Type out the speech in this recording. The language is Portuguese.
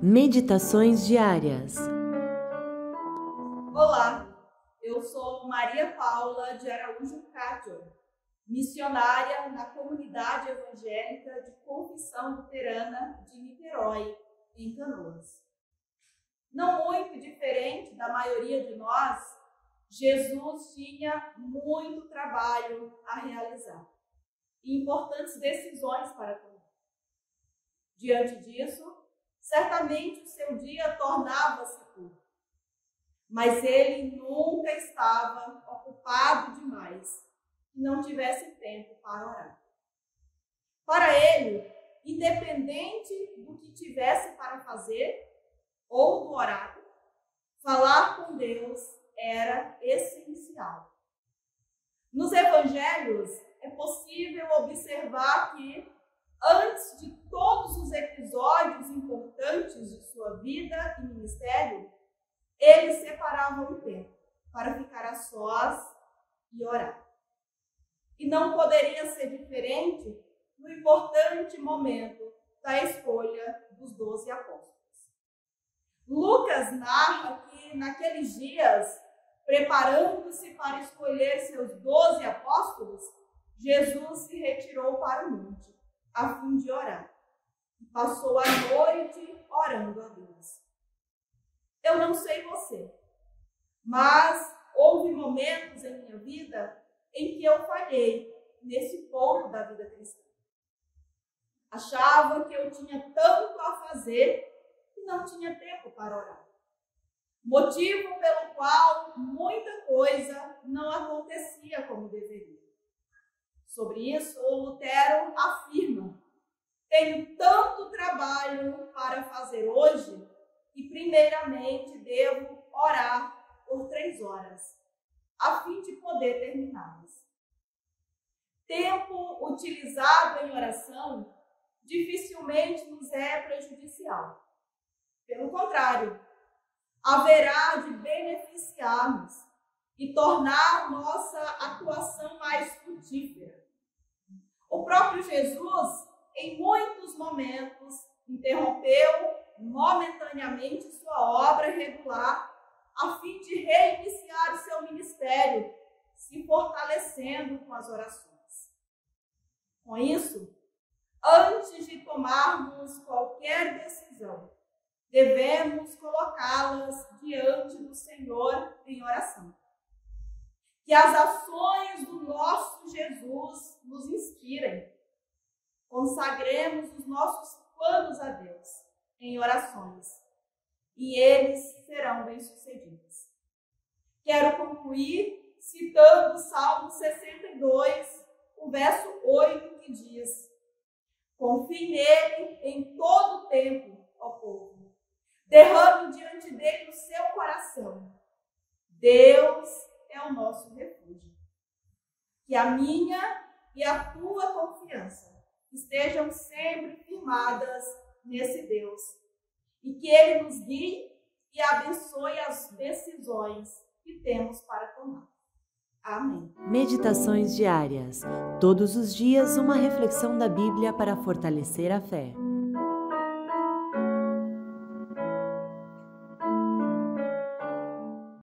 Meditações diárias. Olá, eu sou Maria Paula de Araújo Cátio, missionária na comunidade evangélica de Confissão Luterana de Niterói, em Canoas. Não muito diferente da maioria de nós, Jesus tinha muito trabalho a realizar e importantes decisões para tomar. Diante disso, certamente o seu dia tornava-se curto. Mas ele nunca estava ocupado demais que não tivesse tempo para orar. Para ele, independente do que tivesse para fazer ou do horário, falar com Deus era essencial. Nos evangelhos, é possível observar que antes de episódios importantes de sua vida e ministério, ele separava um tempo para ficar a sós e orar. E não poderia ser diferente no importante momento da escolha dos doze apóstolos. Lucas narra que naqueles dias, preparando-se para escolher seus doze apóstolos, Jesus se retirou para o monte a fim de orar. Passou a noite orando a Deus. Eu não sei você, mas houve momentos em minha vida em que eu falhei nesse ponto da vida cristã. Achava que eu tinha tanto a fazer e não tinha tempo para orar. Motivo pelo qual muita coisa não acontecia como deveria. Sobre isso, o Lutero afirma: tenho tanto trabalho para fazer hoje que, primeiramente, devo orar por três horas, a fim de poder terminá-las. Tempo utilizado em oração dificilmente nos é prejudicial. Pelo contrário, haverá de beneficiar-nos e tornar nossa atuação mais frutífera. O próprio Jesus, em muitos momentos, interrompeu momentaneamente sua obra regular a fim de reiniciar o seu ministério, se fortalecendo com as orações. Com isso, antes de tomarmos qualquer decisão, devemos colocá-las diante do Senhor em oração que as ações do nosso Jesus nos inspirem. Consagremos os nossos planos a Deus em orações e eles serão bem-sucedidos. Quero concluir citando o Salmo 62, o verso 8, que diz: Confie nele em todo o tempo, ó povo. Derrame diante dele o seu coração. Deus é o nosso refúgio. Que a minha e a tua confiança estejam sempre firmadas nesse Deus e que Ele nos guie e abençoe as decisões que temos para tomar. Amém. Meditações diárias. Todos os dias, uma reflexão da Bíblia para fortalecer a fé.